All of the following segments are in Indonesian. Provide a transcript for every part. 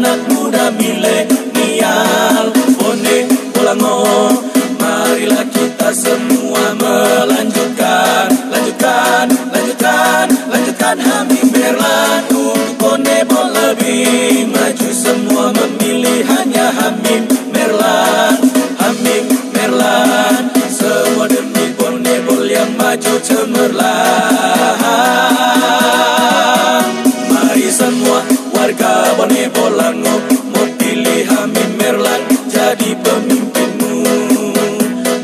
anak muda milenial. Bone Bolango Marilah kita semua melanjutkan Lanjutkan, lanjutkan, lanjutkan Hami berlaku Untuk Bone lebih maju Semua memilih hanya Hamim Merlan. Hamim Merlan. Semua demi bonebol yang maju cemerlang. Warga Bonebo Langop Mau pilih Hamim Merlan jadi pemimpinmu.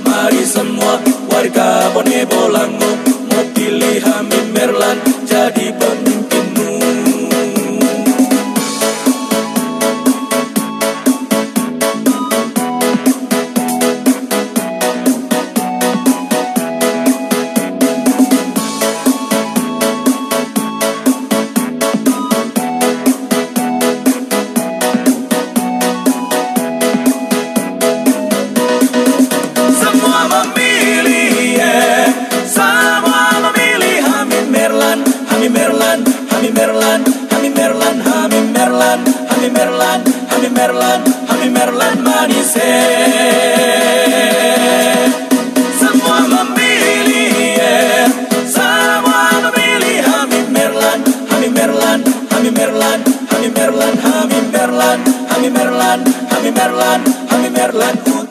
Mari semua warga Bonebo Langop Mau pilih Hamim Merlan jadi pemimpinmu Merlan, Hami Merlan, Hami Merlan, Hami Merlan, Hami Merlan manis Semua memilih, semua memilih Hami Hami Hami Hami Merlan, Hami Merlan, Hami Merlan, Hami Merlan, Hami Merlan. Hami Merlan.